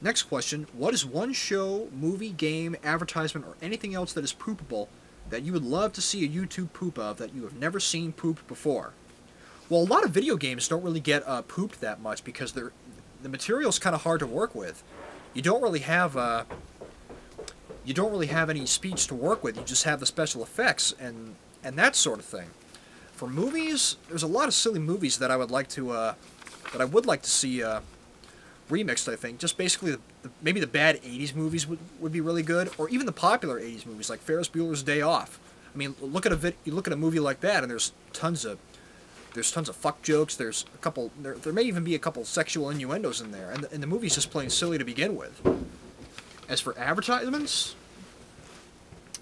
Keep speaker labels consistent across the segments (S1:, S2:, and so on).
S1: Next question What is one show, movie, game, advertisement, or anything else that is poopable that you would love to see a YouTube poop of that you have never seen pooped before? Well, a lot of video games don't really get uh, pooped that much because they're, the material's kind of hard to work with. You don't really have uh, you don't really have any speech to work with. You just have the special effects and and that sort of thing. For movies, there's a lot of silly movies that I would like to uh, that I would like to see uh, remixed. I think just basically the, the, maybe the bad '80s movies would, would be really good, or even the popular '80s movies like Ferris Bueller's Day Off. I mean, look at a vid- you look at a movie like that, and there's tons of there's tons of fuck jokes. There's a couple. There, there may even be a couple sexual innuendos in there, and the, and the movie's just plain silly to begin with. As for advertisements,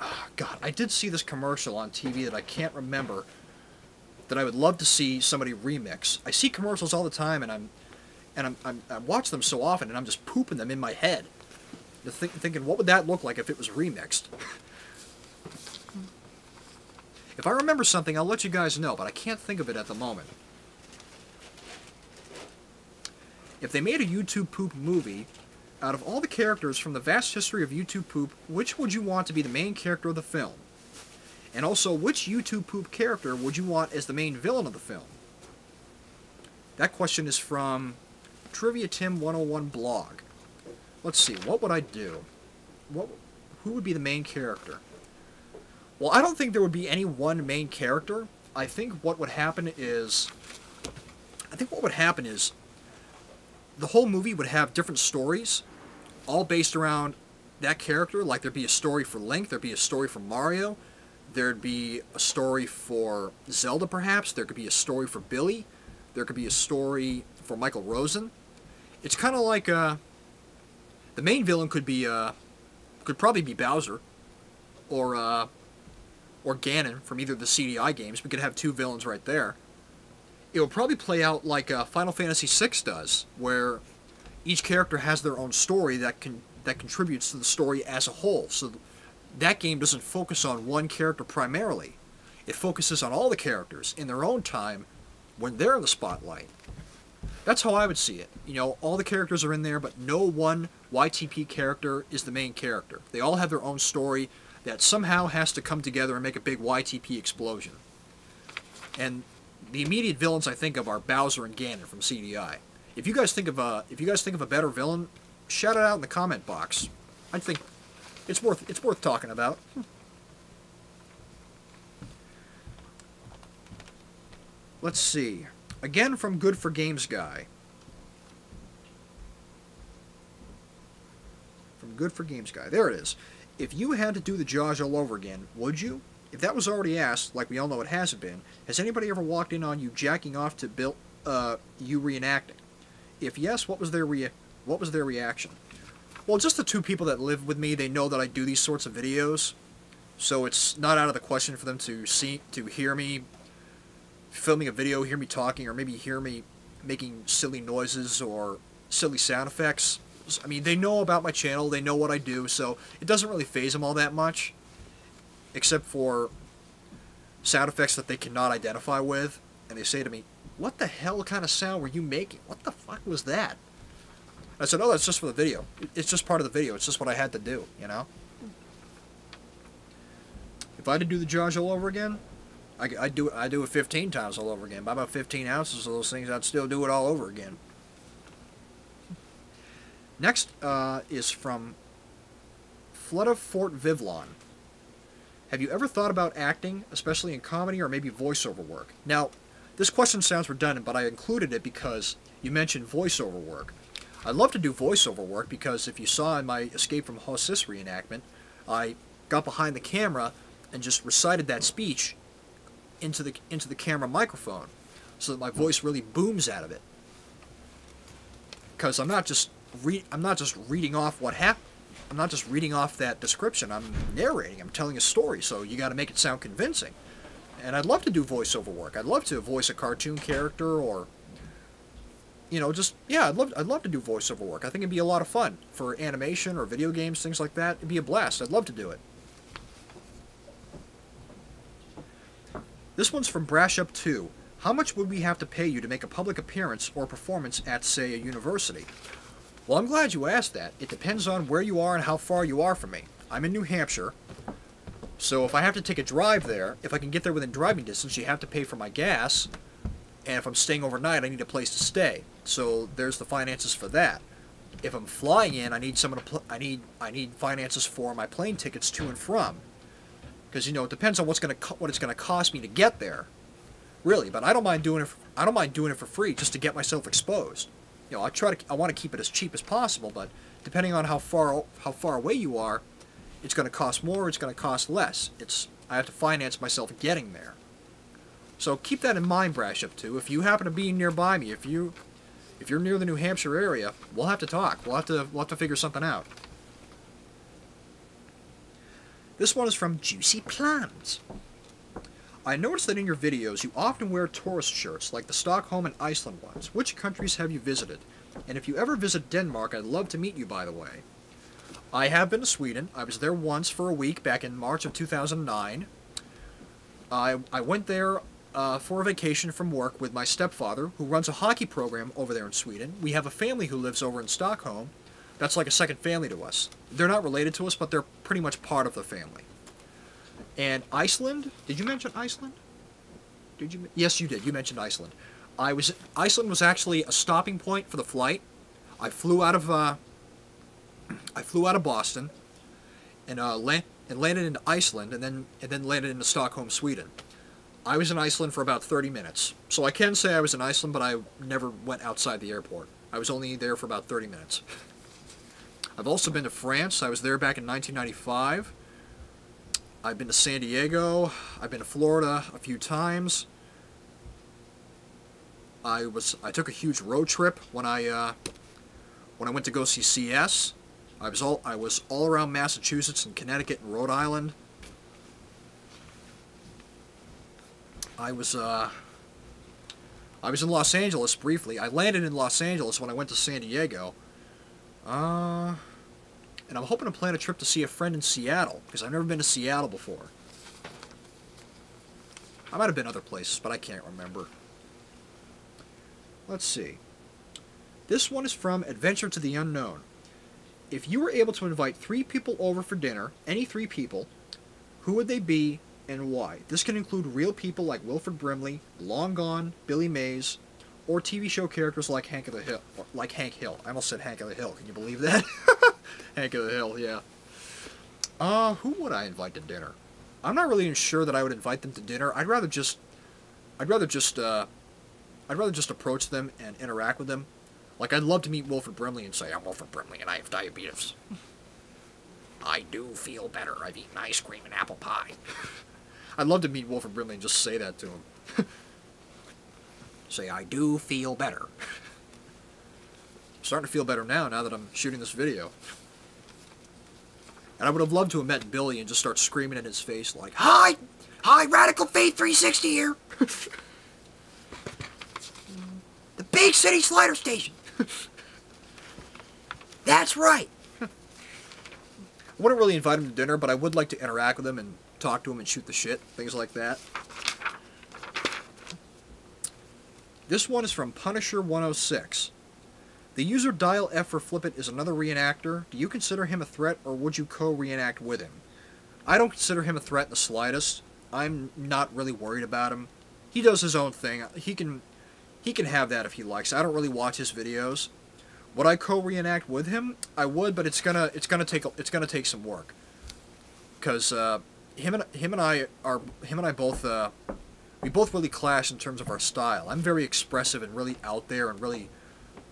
S1: oh, God, I did see this commercial on TV that I can't remember. That I would love to see somebody remix. I see commercials all the time, and I'm and I'm, I'm I watch them so often, and I'm just pooping them in my head. Think, thinking, what would that look like if it was remixed? If I remember something, I'll let you guys know, but I can't think of it at the moment. If they made a YouTube poop movie, out of all the characters from the vast history of YouTube poop, which would you want to be the main character of the film? And also, which YouTube poop character would you want as the main villain of the film? That question is from Trivia Tim 101 blog. Let's see, what would I do? What, who would be the main character? Well, I don't think there would be any one main character. I think what would happen is. I think what would happen is. The whole movie would have different stories, all based around that character. Like there'd be a story for Link, there'd be a story for Mario, there'd be a story for Zelda, perhaps. There could be a story for Billy, there could be a story for Michael Rosen. It's kind of like uh, the main villain could be uh, could probably be Bowser, or uh, or Ganon from either of the CDI games. We could have two villains right there. It will probably play out like uh, Final Fantasy VI does, where each character has their own story that can that contributes to the story as a whole. So that game doesn't focus on one character primarily. It focuses on all the characters in their own time when they're in the spotlight. That's how I would see it. You know, all the characters are in there, but no one YTP character is the main character. They all have their own story that somehow has to come together and make a big YTP explosion. And the immediate villains I think of are Bowser and Ganon from CDI. If you guys think of a if you guys think of a better villain, shout it out in the comment box. I think it's worth it's worth talking about. Let's see. Again from Good for Games guy. From Good for Games guy. There it is if you had to do the Jaws all over again, would you? If that was already asked, like we all know it hasn't been, has anybody ever walked in on you jacking off to Bill, uh, you reenacting? If yes, what was their rea- what was their reaction? Well, just the two people that live with me, they know that I do these sorts of videos, so it's not out of the question for them to see to hear me filming a video, hear me talking, or maybe hear me making silly noises or silly sound effects. I mean, they know about my channel, they know what I do, so it doesn't really phase them all that much, except for sound effects that they cannot identify with, and they say to me, what the hell kind of sound were you making? What the fuck was that? I said, oh, that's just for the video. It's just part of the video. It's just what I had to do, you know? If I had to do the Jaws all over again, I, I'd do I'd do it 15 times all over again. By about 15 ounces of those things, I'd still do it all over again. Next uh, is from Flood of Fort Vivlon. Have you ever thought about acting, especially in comedy or maybe voiceover work? Now, this question sounds redundant, but I included it because you mentioned voiceover work. I'd love to do voiceover work because if you saw in my Escape from Hosis reenactment, I got behind the camera and just recited that speech into the into the camera microphone so that my voice really booms out of it. Because I'm not just re- I'm not just reading off what happened. I'm not just reading off that description. I'm narrating. I'm telling a story. So you got to make it sound convincing. And I'd love to do voiceover work. I'd love to voice a cartoon character or you know, just yeah, I'd love I'd love to do voiceover work. I think it'd be a lot of fun for animation or video games, things like that. It'd be a blast. I'd love to do it. This one's from Brash Up 2. How much would we have to pay you to make a public appearance or performance at, say, a university? Well, I'm glad you asked that. It depends on where you are and how far you are from me. I'm in New Hampshire, so if I have to take a drive there, if I can get there within driving distance, you have to pay for my gas, and if I'm staying overnight, I need a place to stay. So there's the finances for that. If I'm flying in, I need someone to I need I need finances for my plane tickets to and from, because you know it depends on what's gonna co- what it's gonna cost me to get there, really. But I don't mind doing it. For, I don't mind doing it for free just to get myself exposed. You know, I try to I want to keep it as cheap as possible, but depending on how far how far away you are, it's going to cost more. It's going to cost less. It's I have to finance myself getting there. So keep that in mind, Braship. Too. If you happen to be nearby me, if you if you're near the New Hampshire area, we'll have to talk. We'll have to we'll have to figure something out. This one is from Juicy Plans. I noticed that in your videos you often wear tourist shirts like the Stockholm and Iceland ones. Which countries have you visited? And if you ever visit Denmark, I'd love to meet you, by the way. I have been to Sweden. I was there once for a week back in March of 2009. I, I went there uh, for a vacation from work with my stepfather, who runs a hockey program over there in Sweden. We have a family who lives over in Stockholm. That's like a second family to us. They're not related to us, but they're pretty much part of the family. And Iceland? Did you mention Iceland? Did you? Yes, you did. You mentioned Iceland. I was Iceland was actually a stopping point for the flight. I flew out of uh, I flew out of Boston and uh, land, and landed in Iceland, and then and then landed in Stockholm, Sweden. I was in Iceland for about 30 minutes, so I can say I was in Iceland, but I never went outside the airport. I was only there for about 30 minutes. I've also been to France. I was there back in 1995. I've been to San Diego. I've been to Florida a few times. I was I took a huge road trip when I uh, when I went to go see CS. I was all I was all around Massachusetts and Connecticut and Rhode Island. I was uh, I was in Los Angeles briefly. I landed in Los Angeles when I went to San Diego. Uh, and I'm hoping to plan a trip to see a friend in Seattle because I've never been to Seattle before. I might have been other places, but I can't remember. Let's see. This one is from Adventure to the Unknown. If you were able to invite three people over for dinner, any three people, who would they be and why? This can include real people like Wilford Brimley, Long Gone, Billy Mays, or TV show characters like Hank of the Hill, like Hank Hill. I almost said Hank of the Hill. Can you believe that? Hank of the Hill, yeah. Uh, who would I invite to dinner? I'm not really sure that I would invite them to dinner. I'd rather just, I'd rather just, uh, I'd rather just approach them and interact with them. Like, I'd love to meet Wilford Brimley and say, I'm Wilford Brimley and I have diabetes. I do feel better. I've eaten ice cream and apple pie. I'd love to meet Wilford Brimley and just say that to him. Say, I do feel better. Starting to feel better now, now that I'm shooting this video. And I would have loved to have met Billy and just start screaming in his face like, Hi! Hi, Radical Faith 360 here! the Big City Slider Station! That's right! I wouldn't really invite him to dinner, but I would like to interact with him and talk to him and shoot the shit, things like that. This one is from Punisher106. The user Dial F for Flippant is another reenactor. Do you consider him a threat, or would you co-reenact with him? I don't consider him a threat in the slightest. I'm not really worried about him. He does his own thing. He can, he can have that if he likes. I don't really watch his videos. Would I co-reenact with him? I would, but it's gonna, it's gonna take, it's gonna take some work. Cause uh, him and him and I are, him and I both, uh, we both really clash in terms of our style. I'm very expressive and really out there and really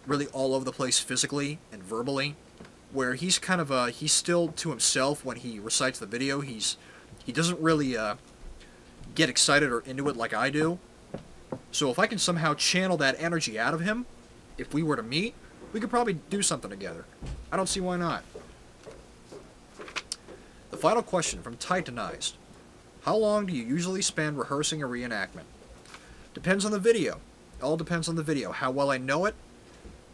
S1: really all over the place physically and verbally, where he's kind of uh, he's still to himself when he recites the video. He's he doesn't really uh, get excited or into it like I do. So if I can somehow channel that energy out of him, if we were to meet, we could probably do something together. I don't see why not. The final question from Titanized. How long do you usually spend rehearsing a reenactment? Depends on the video. All depends on the video. How well I know it,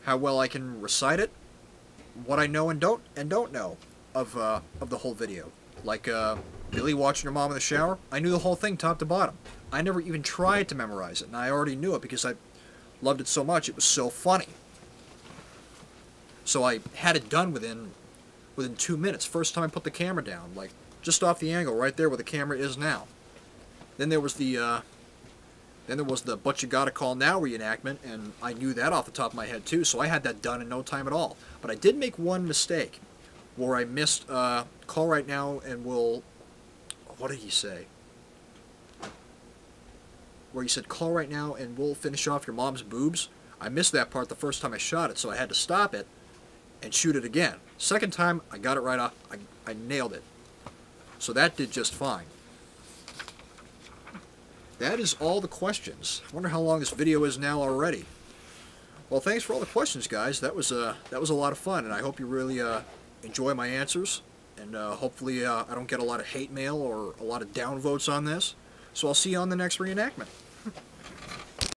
S1: how well I can recite it, what I know and don't and don't know of uh, of the whole video. Like uh, Billy watching your mom in the shower, I knew the whole thing top to bottom. I never even tried to memorize it, and I already knew it because I loved it so much. It was so funny. So I had it done within within two minutes. First time I put the camera down, like just off the angle, right there where the camera is now. Then there was the uh, then there was the But You Gotta Call Now reenactment, and I knew that off the top of my head too, so I had that done in no time at all. But I did make one mistake, where I missed uh, Call Right Now and We'll... What did he say? Where he said, Call right now and we'll finish off your mom's boobs. I missed that part the first time I shot it, so I had to stop it and shoot it again. Second time, I got it right off. I, I nailed it. So that did just fine. That is all the questions. I wonder how long this video is now already. Well, thanks for all the questions, guys. That was uh, that was a lot of fun, and I hope you really uh, enjoy my answers. And uh, hopefully, uh, I don't get a lot of hate mail or a lot of downvotes on this. So I'll see you on the next reenactment.